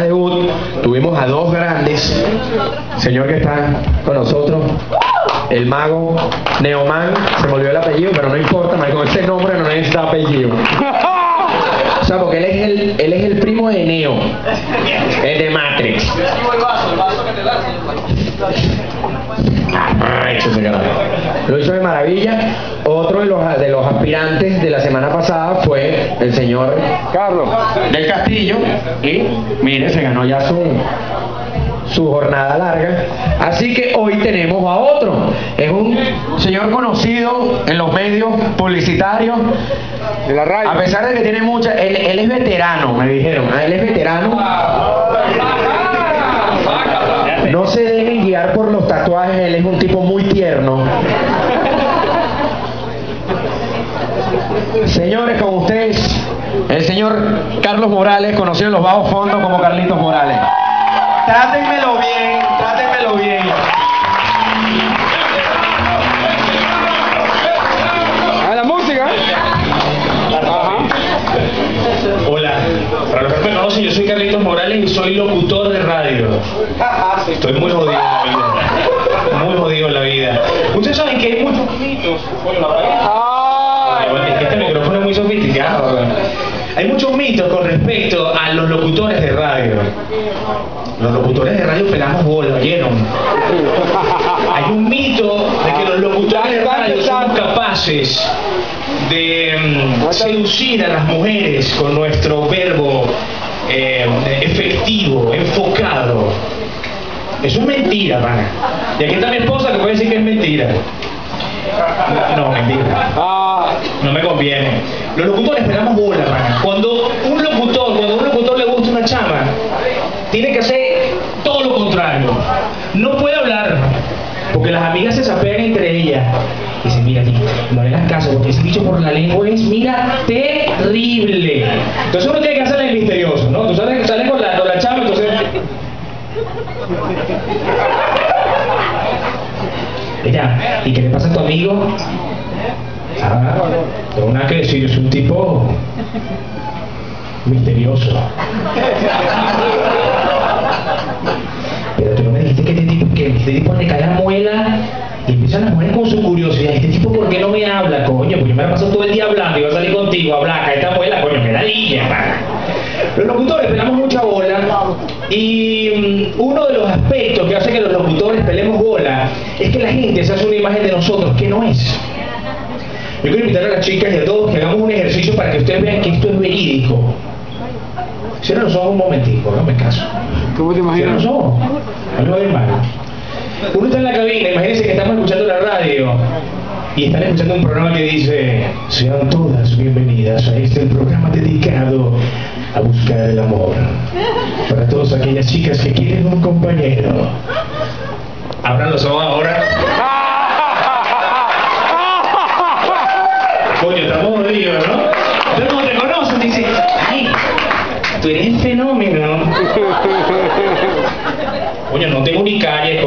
debut tuvimos a dos grandes, señor que está con nosotros, el mago Neoman, se me olvidó el apellido, pero no importa, con ese nombre no necesita apellido. O sea, porque él es el, él es el primo de Neo, el de Matrix. Lo hizo de maravilla. Otro de los, de los aspirantes de la semana pasada fue el señor Carlos. del Castillo y mire, se ganó ya su, su jornada larga. Así que hoy tenemos a otro. Es un señor conocido en los medios publicitarios. De la radio. A pesar de que tiene mucha... Él, él es veterano, me dijeron. ¿ah? Él es veterano. No se dejen guiar por los tatuajes. Él es un tipo muy tierno. Señores, con ustedes, el señor Carlos Morales, conocido en los bajos fondos como Carlitos Morales. Trátenmelo bien, trátenmelo bien. A la música. Ajá. Hola, para los que no me conocen, yo soy Carlitos Morales y soy locutor de radio. Estoy muy jodido en la vida. Muy jodido en la vida. Ustedes saben que hay muchos mitos. Bueno, es que este micrófono es muy. Hay muchos mitos con respecto a los locutores de radio. Los locutores de radio pelamos bola, ¿oyeron? Hay un mito de que los locutores de radio son capaces de mm, seducir a las mujeres con nuestro verbo eh, efectivo, enfocado. Eso es mentira, pana. Y aquí está mi esposa que puede decir que es mentira. No, mentira. Ah, No me conviene. Los locutores pegamos bola, pana. Cuando un locutor, cuando a un locutor le gusta una chama, tiene que hacer todo lo contrario. No puede hablar, porque las amigas se sapean entre ellas. Y dicen, mira, tío, no le hagas caso, porque ese dicho por la lengua es, mira, terrible. Entonces uno tiene que hacerle el misterioso, ¿no? Tú sales, sales con la, con la chama, entonces... Mira, ¿y qué le pasa a tu amigo? Nada que decir, es un tipo misterioso. Pero tú no me dijiste que este tipo, que este tipo le cae la muela y empiezan las mujeres con su curiosidad. Este tipo, ¿por qué no me habla, coño? Porque yo me la paso todo el día hablando y voy a salir contigo a hablar, cae esta muela, coño, me da línea. Los locutores pelamos mucha bola y mm, uno de los aspectos que hace que los locutores pelemos bola es que la gente se hace una imagen de nosotros que no es. Yo quiero invitar a las chicas y a todos que hagamos un ejercicio para que ustedes vean que esto es verídico. Cierren los ojos un momentico, no me caso. ¿cómo te Cierren los imaginas? ojos. No ver mal. Uno está en la cabina, imagínense que estamos escuchando la radio y están escuchando un programa que dice Sean todas bienvenidas a este programa dedicado a buscar el amor. Para todas aquellas chicas que quieren un compañero. Abran los ojos ahora. Coño, estamos jodidos, ¿no? Entonces cuando te conocen, dicen, ay, tú eres el fenómeno. Coño, no tengo ni dale